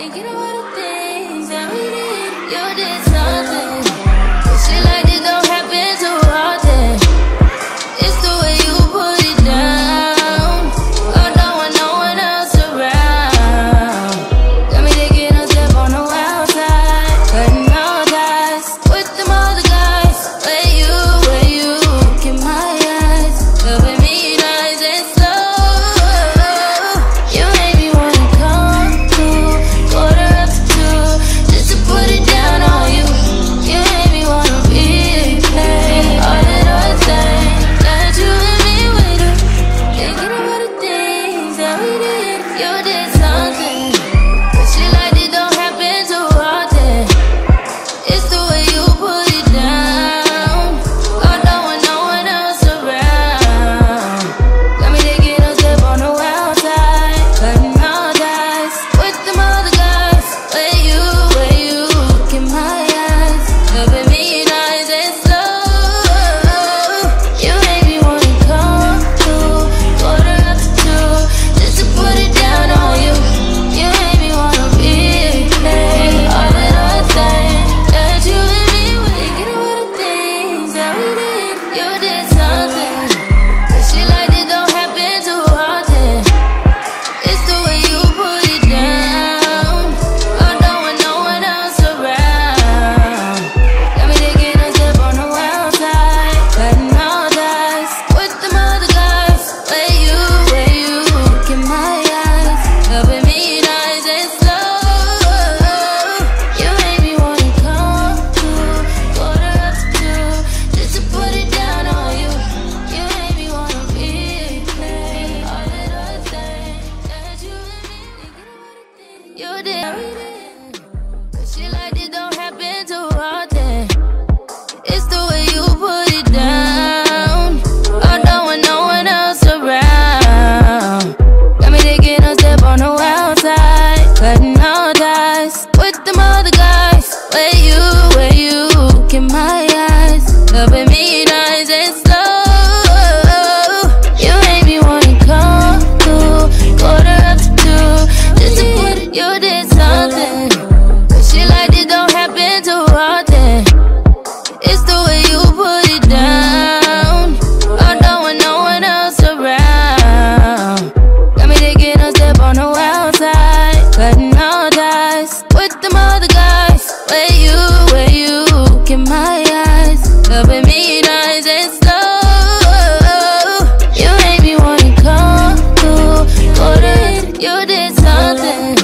Thinking of all the Loving did